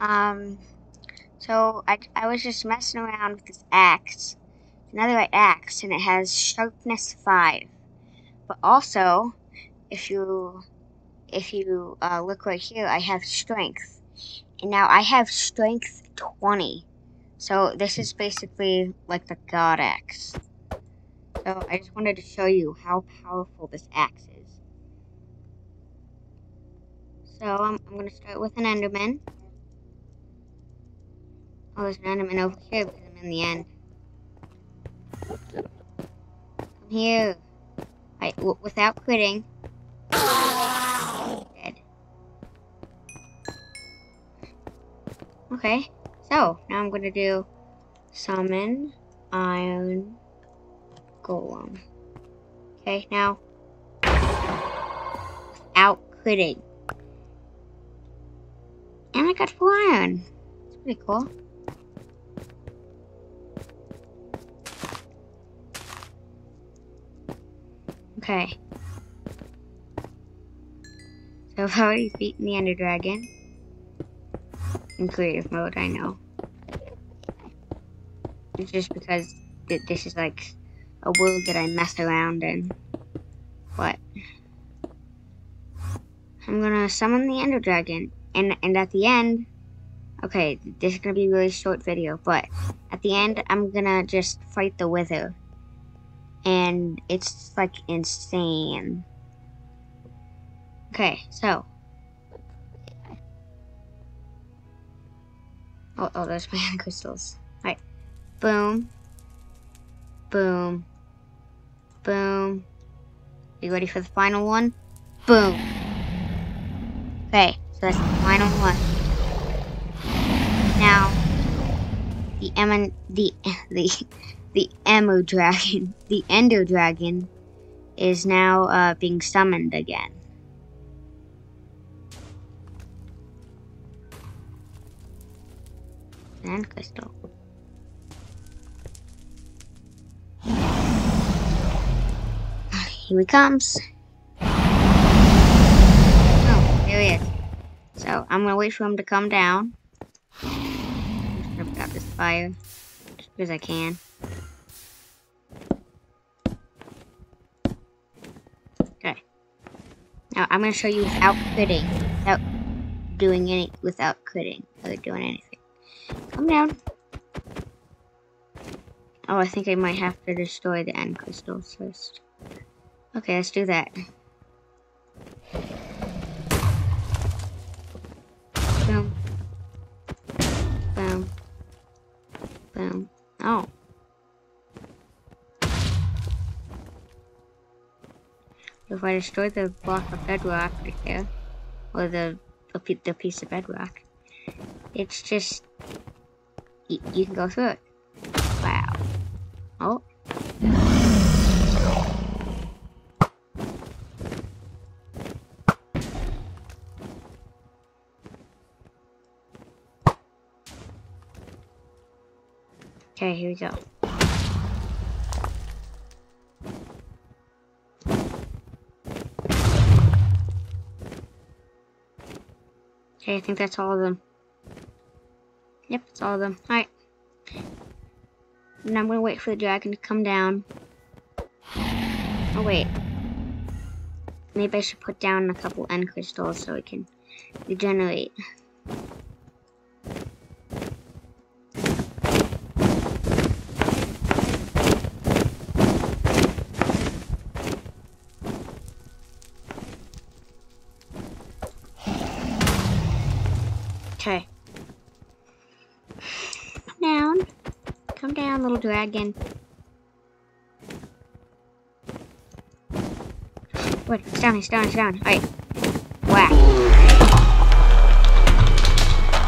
Um, so I, I was just messing around with this axe. Another axe, and it has sharpness 5. But also, if you if you uh, look right here, I have strength. And now I have strength 20. So this is basically like the God axe. So I just wanted to show you how powerful this axe is. So I'm, I'm going to start with an Enderman. Oh, there's an Enderman over here because I'm in the end. Come here. I, without quitting. Dead. Okay, so now I'm to do summon iron golem. Okay, now without quitting. And I got full iron. It's pretty cool. Okay. So I've already beaten the Ender Dragon. In creative mode, I know. It's just because th this is like a world that I mess around in. But I'm gonna summon the Ender Dragon, and and at the end, okay, this is gonna be a really short video, but at the end, I'm gonna just fight the Wither, and it's like insane. Okay, so. Oh, oh, there's my crystals. Alright. Boom. Boom. Boom. You ready for the final one? Boom. Okay, so that's the final one. Now, the Emon, the the the Emu dragon, the Ender dragon, is now uh, being summoned again. And crystal. Here he comes. Oh, here he is. So, I'm gonna wait for him to come down. I'm just gonna put this fire. Just because I can. Now, I'm gonna show you without quitting. Without doing any, without quitting. Or doing anything. Come down. Oh, I think I might have to destroy the end crystals first. Okay, let's do that. Boom. Boom. Boom. Oh. If I destroy the block of bedrock right there, or the, the, piece of bedrock, it's just, you can go through it. Wow. Oh. Okay, here we go. Okay, I think that's all of them. Yep, it's all of them. Alright. Now I'm gonna wait for the dragon to come down. Oh, wait. Maybe I should put down a couple end crystals so it can regenerate. Okay. Come down. Come down, little dragon. Wait, it's down, it's down, it's down. Alright. Whack.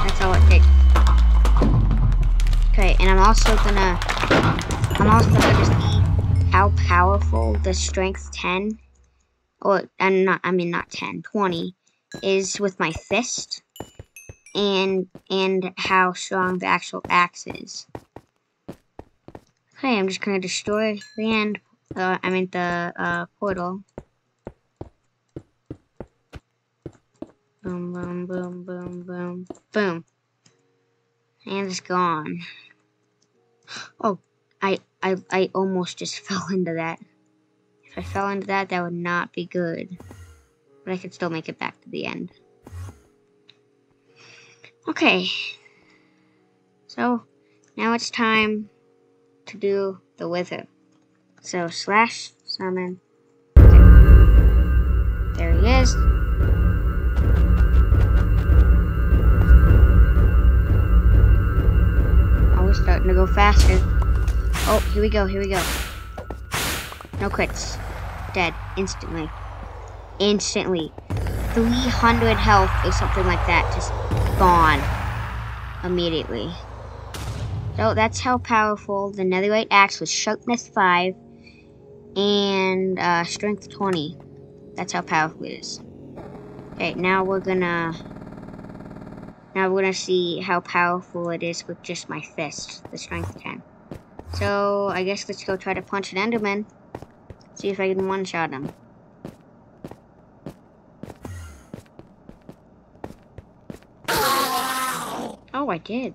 That's all it takes. Okay, and I'm also gonna... I'm also gonna see how powerful the strength 10, or, I'm not, I mean not 10, 20, is with my fist and and how strong the actual axe is. Okay, I'm just gonna destroy the end. Uh, I mean the uh, portal. Boom, boom, boom, boom, boom, boom. And it's gone. Oh, I, I, I almost just fell into that. If I fell into that, that would not be good. But I could still make it back to the end. Okay. So, now it's time to do the wither. So, slash summon. There he is. Oh, we're starting to go faster. Oh, here we go, here we go. No crits. Dead. Instantly. Instantly. 300 health or something like that. Just gone. Immediately. So that's how powerful the Netherite Axe with Sharpness 5 and uh, Strength 20. That's how powerful it is. Okay, now we're gonna... Now we're gonna see how powerful it is with just my fist, the Strength 10. So, I guess let's go try to punch an Enderman. See if I can one-shot him. Oh, I did.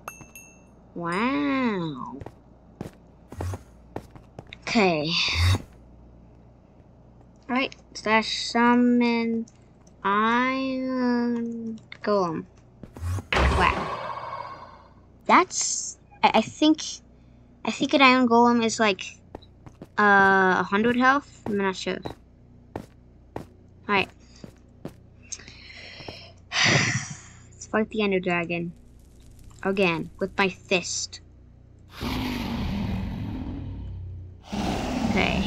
Wow. Okay. Alright, slash summon iron golem. Wow. That's I, I think I think an iron golem is like uh a hundred health. I'm not sure. Alright. Let's fight the ender dragon. Again, with my fist. Okay.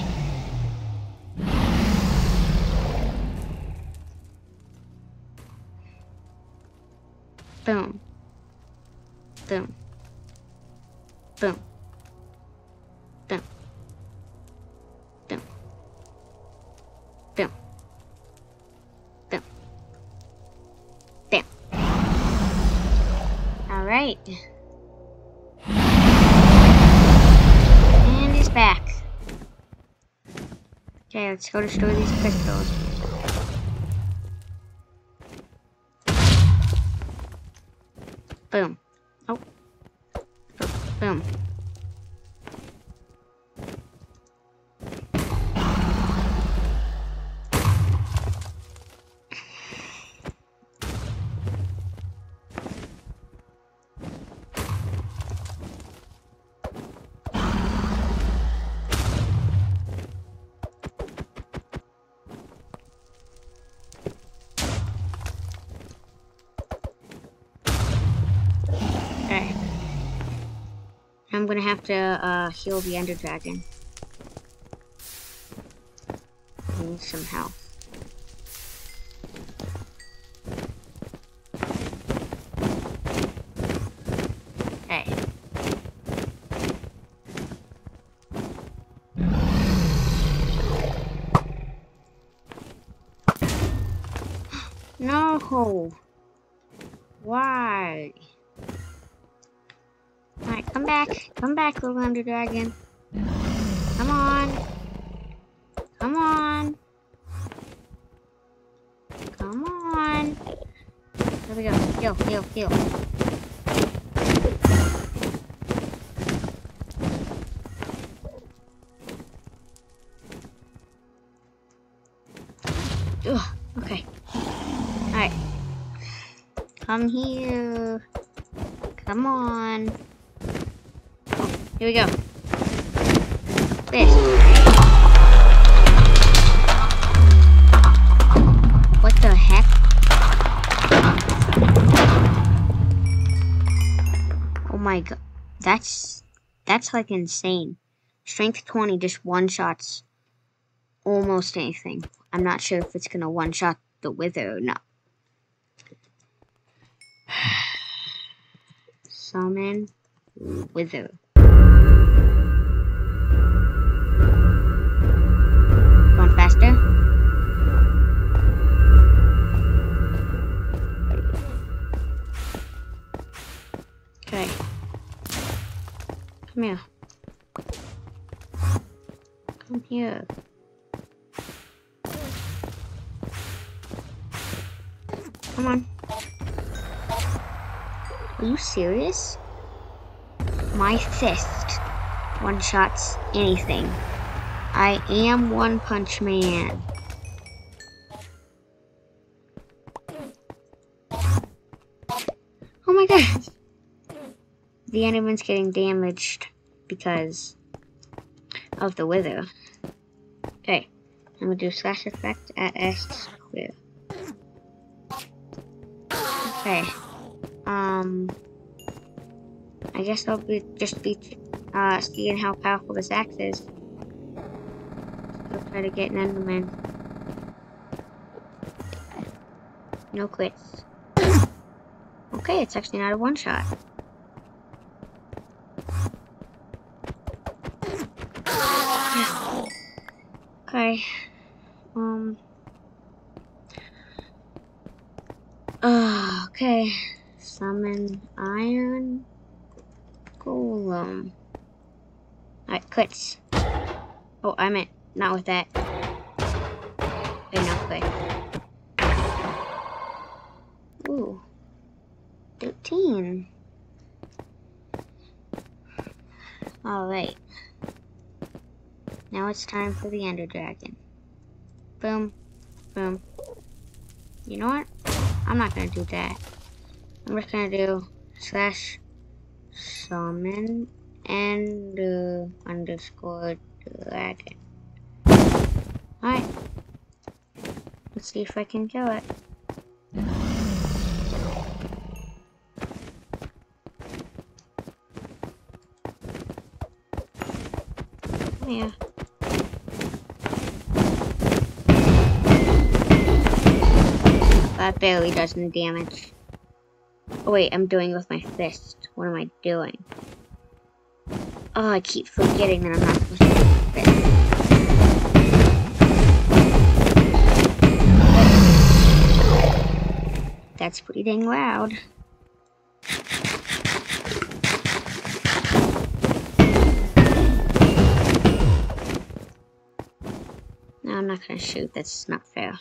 Boom. Boom. Boom. Boom. Let's go destroy these crystals. I'm gonna have to uh, heal the Ender Dragon. I need some health. Okay. No! Why? Come back. Come back, little Ender Dragon. Come on. Come on. Come on. There we go. Heal, heal, heal. Ugh, okay. Alright. Come here. Come on. Here we go. What the heck? Oh my god. That's that's like insane. Strength 20 just one shots almost anything. I'm not sure if it's gonna one shot the wither or not. Summon wither. Come here. Come here. Come on. Are you serious? my fist one-shots anything. I am One Punch Man. The Enderman's getting damaged because of the wither. Okay, I'm gonna do slash effect at S clear. Okay, um, I guess I'll be just be uh, seeing how powerful this axe is. I'll try to get an Enderman. No quits. Okay, it's actually not a one shot. Okay. Um. Uh, okay. Summon iron golem. Alright, quits. Oh, I meant not with that. Wait, no. Ooh. 13. Alright. Now it's time for the Ender Dragon. Boom. Boom. You know what? I'm not gonna do that. I'm just gonna do slash summon and uh, underscore dragon. Alright. Let's see if I can kill it. Yeah. Barely does any damage. Oh wait, I'm doing it with my fist. What am I doing? Oh, I keep forgetting that I'm not supposed to do fist. That's pretty dang loud. No, I'm not gonna shoot. That's not fair.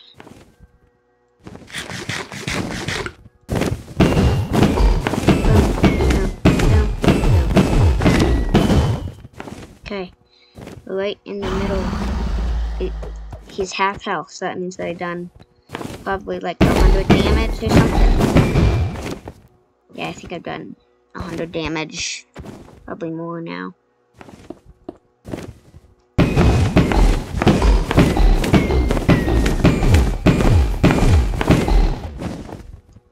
Okay, right in the middle, it, he's half health, so that means that I've done probably like 100 damage or something. Yeah, I think I've done 100 damage, probably more now.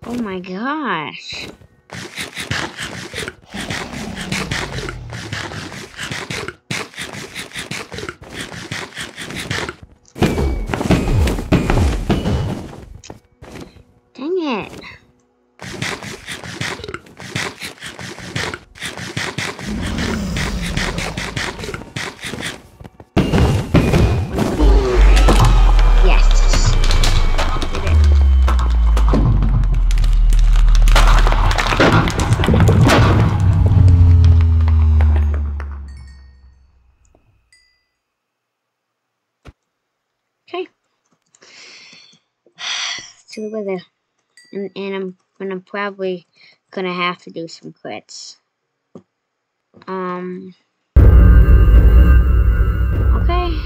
Oh my gosh. To the wither. And, and I'm and I'm probably gonna have to do some crits. Um Okay.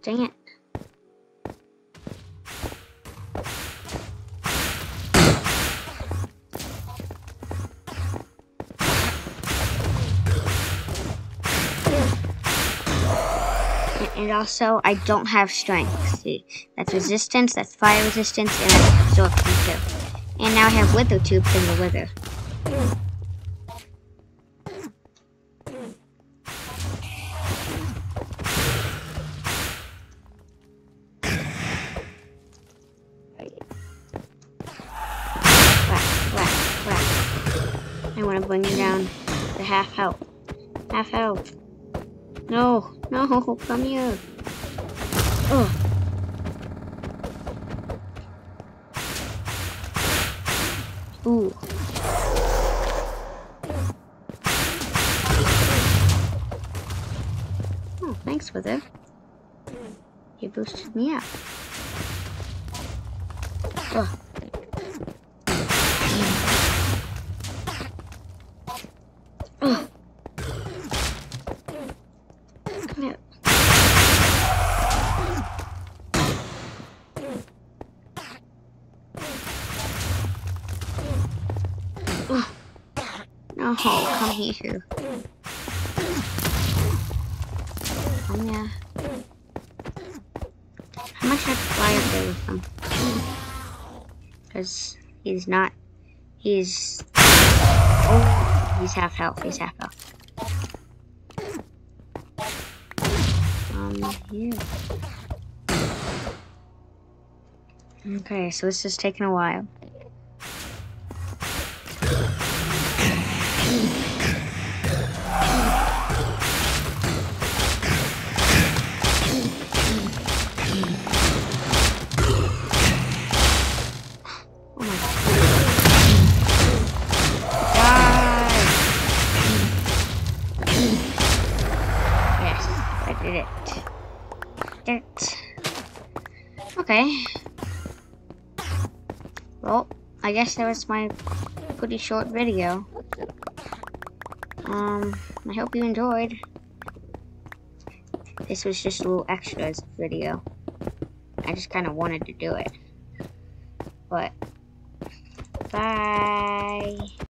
Dang it. And also, I don't have strength. See, that's resistance, that's fire resistance, and that's absorption too. And now I have wither tubes from the wither. I want to bring you down to half health. Half health. No, no, come here. Oh. Ooh. Oh, thanks, Wither. You boosted me up. Oh. Come here. Here. How much I fly up there with him? Because he's not. He's. Oh, he's half health. He's half health. Um, here. Okay, so this is taking a while. Okay. Well, I guess that was my pretty short video. Um, I hope you enjoyed. This was just a little extras video. I just kind of wanted to do it. But, bye.